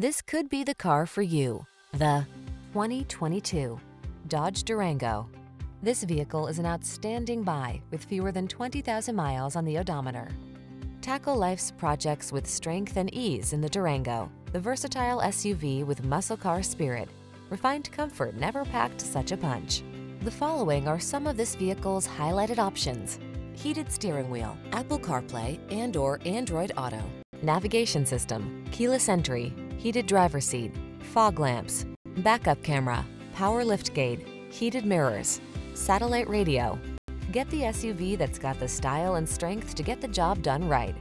This could be the car for you. The 2022 Dodge Durango. This vehicle is an outstanding buy with fewer than 20,000 miles on the odometer. Tackle life's projects with strength and ease in the Durango, the versatile SUV with muscle car spirit. Refined comfort never packed such a punch. The following are some of this vehicle's highlighted options. Heated steering wheel, Apple CarPlay and or Android Auto, navigation system, keyless entry, heated driver seat, fog lamps, backup camera, power liftgate, heated mirrors, satellite radio. Get the SUV that's got the style and strength to get the job done right.